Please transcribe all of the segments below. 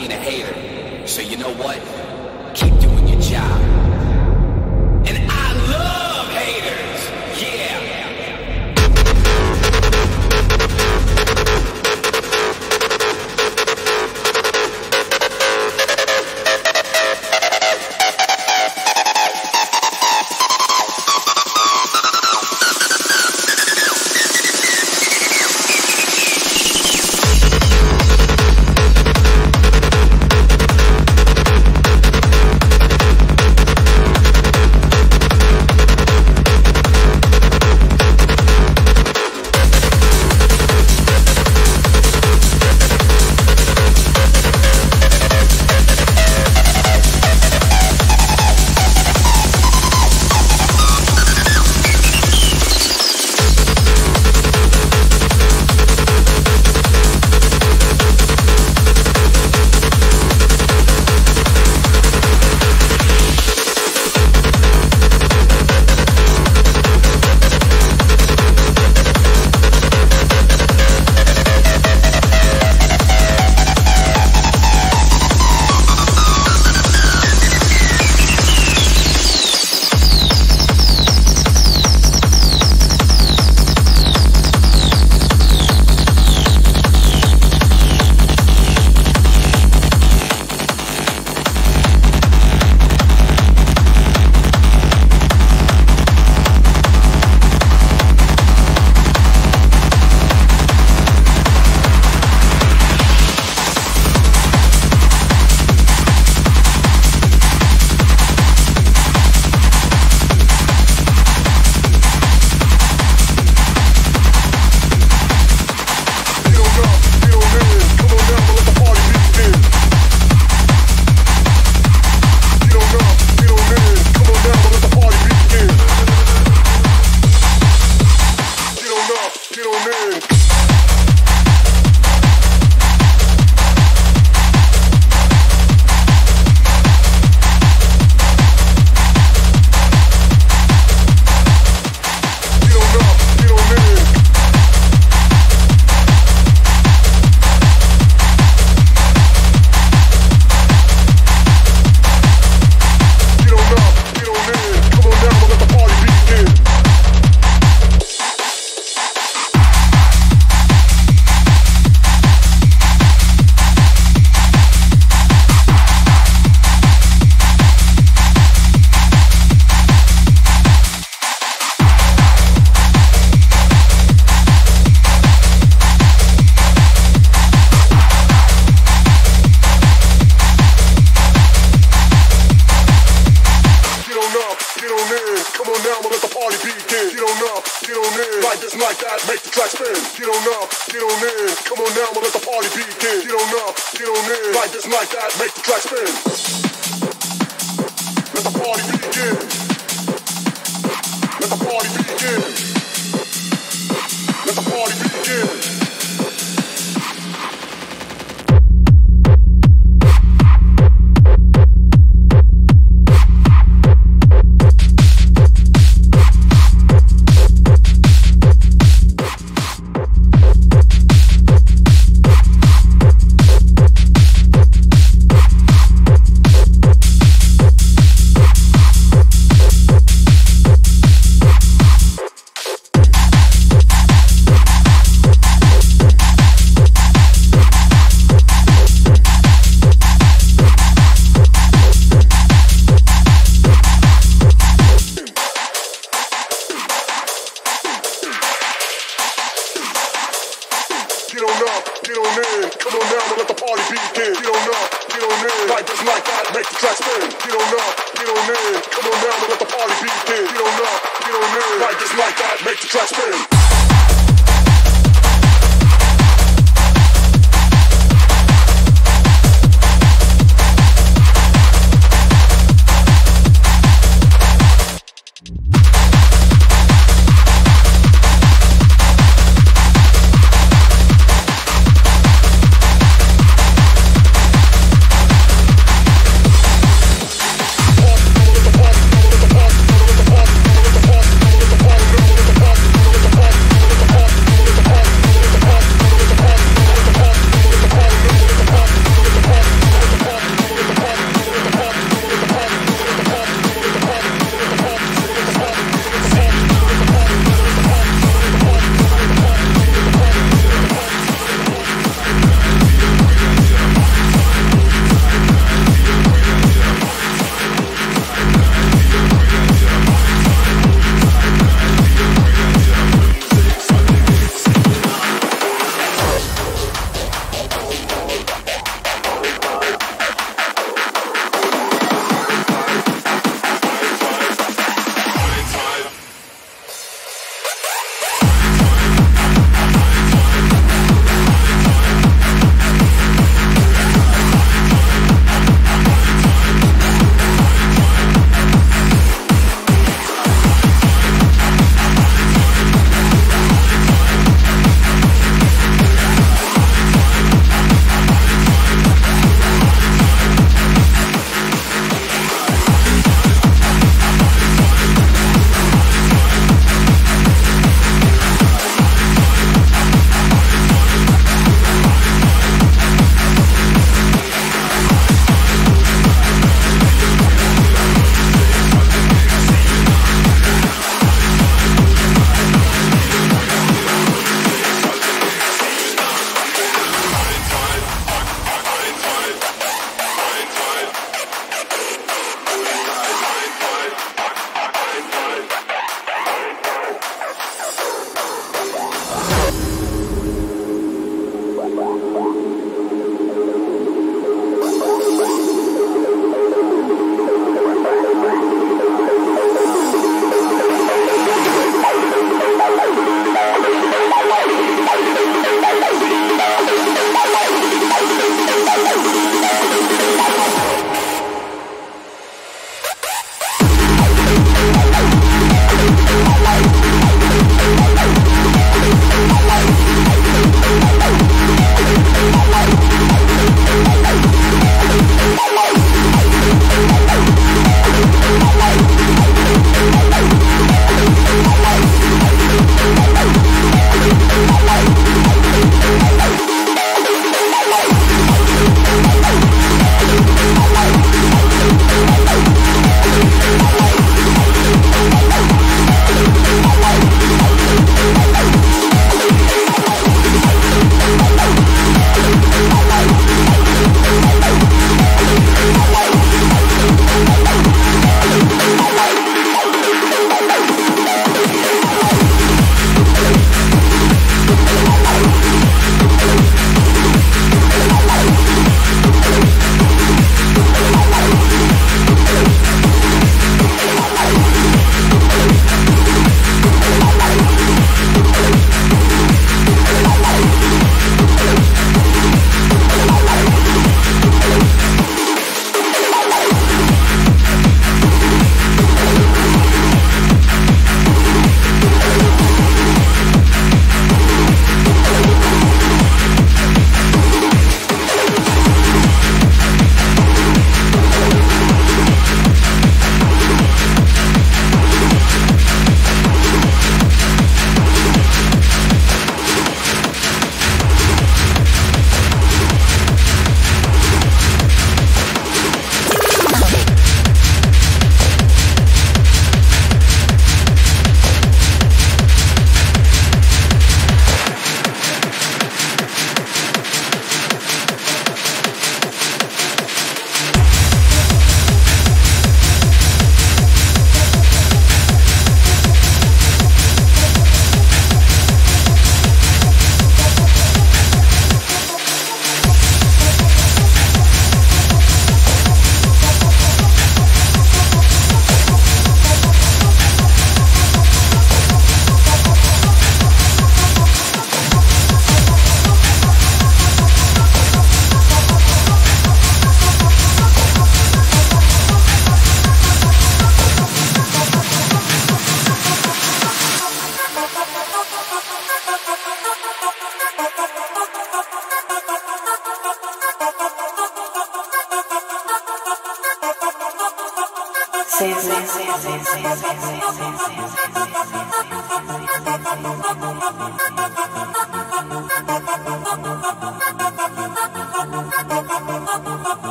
being a hater. So you know what? Keep doing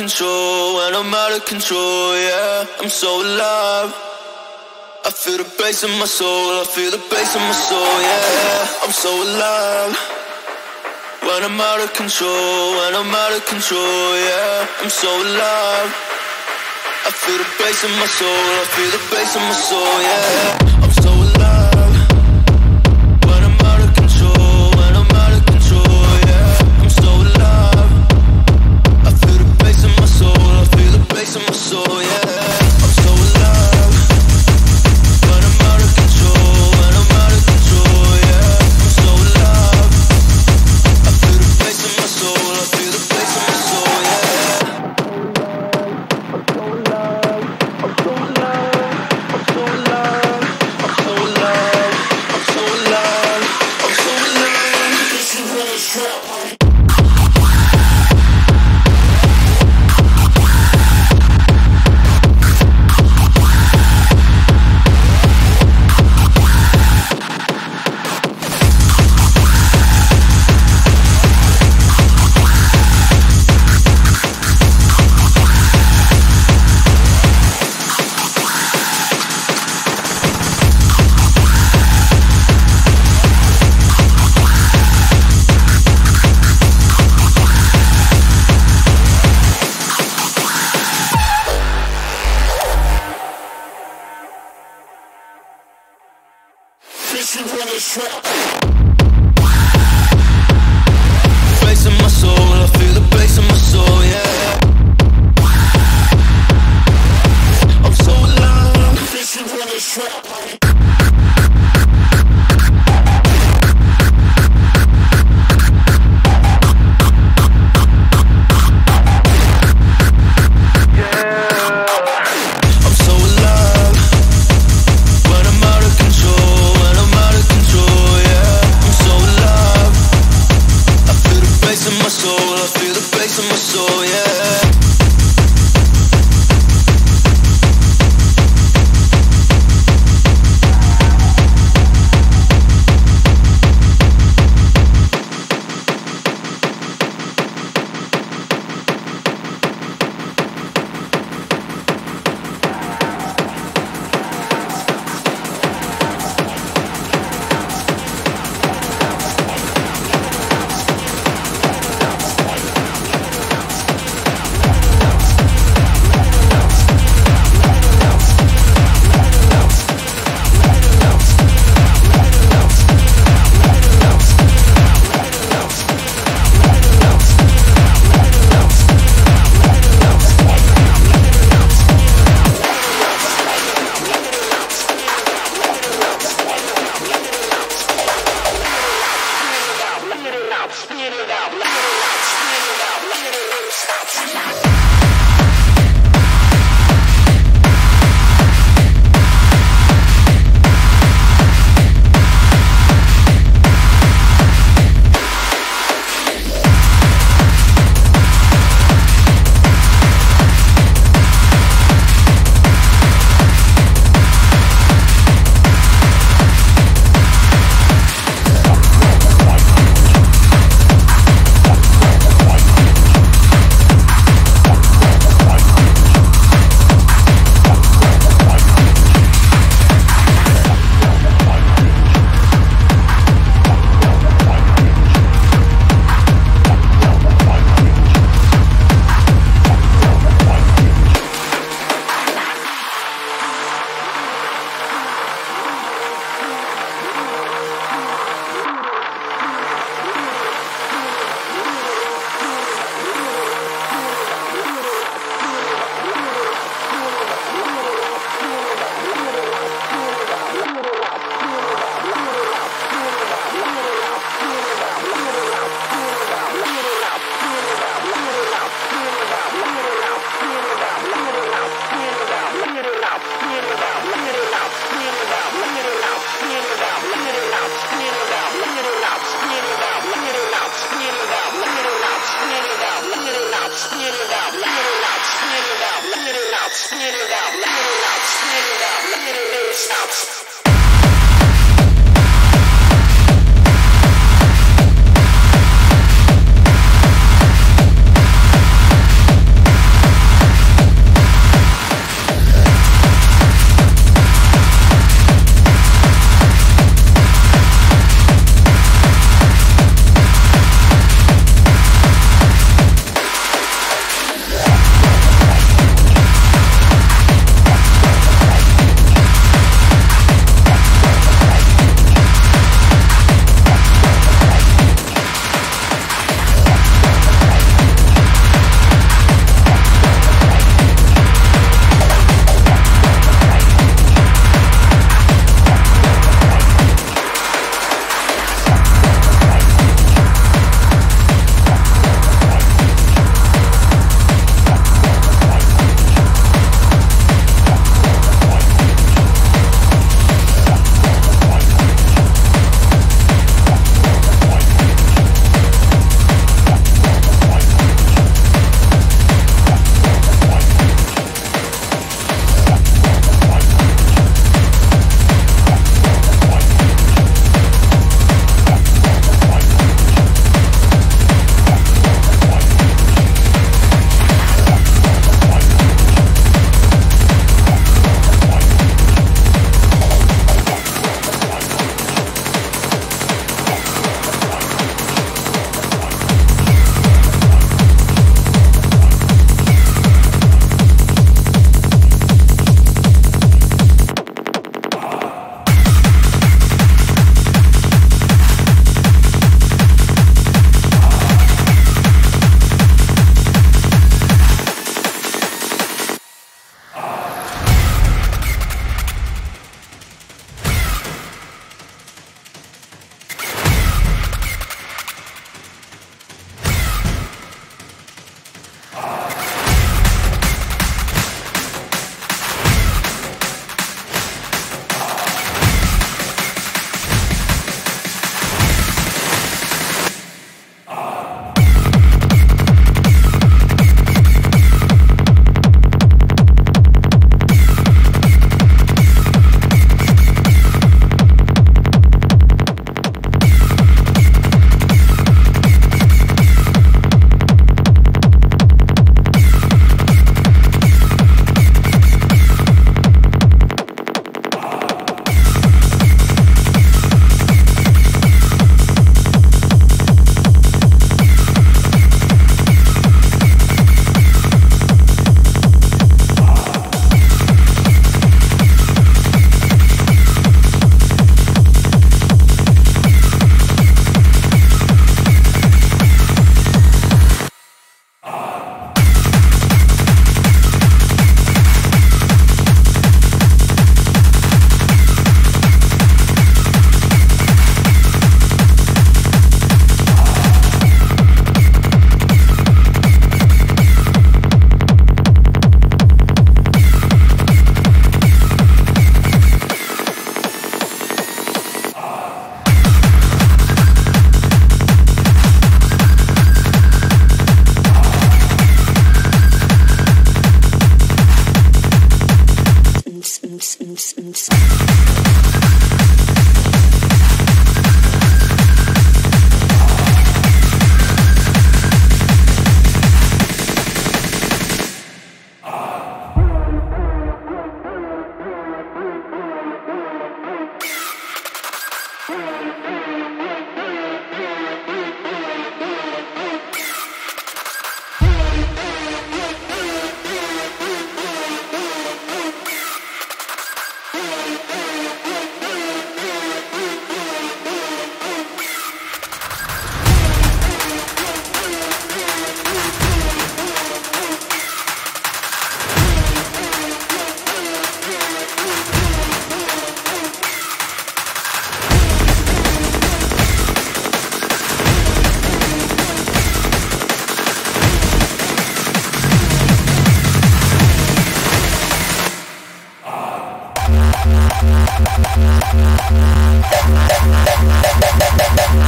control, when I'm out of control, yeah I'm so alive I feel the bass in my soul, I feel the bass in my soul, yeah I'm so alive When I'm out of control, when I'm out of control, yeah I'm so alive I feel the bass in my soul, I feel the bass in my soul, yeah I'm so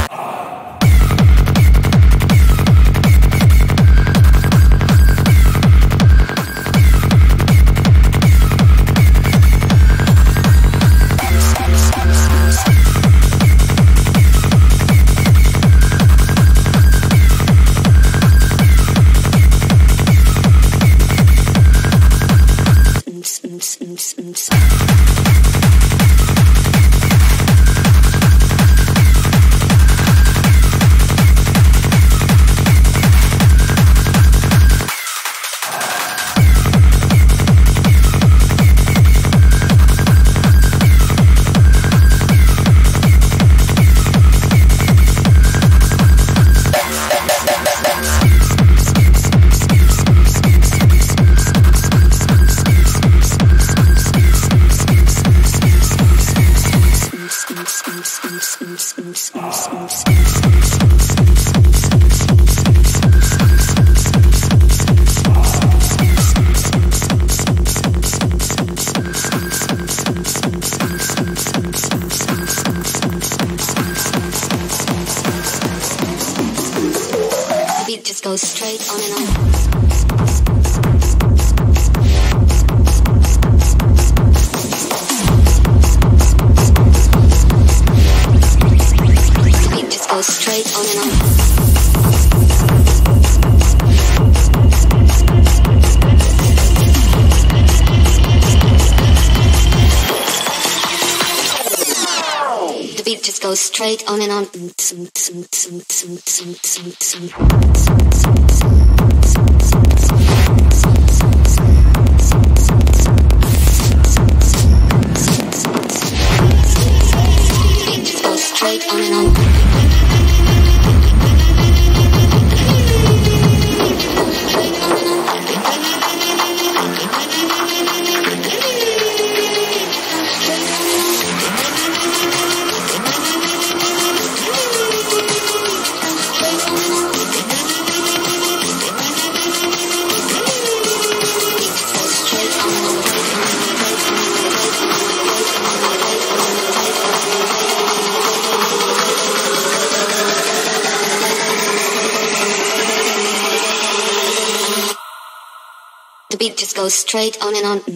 Ah! Straight on and on. Goes straight on and on.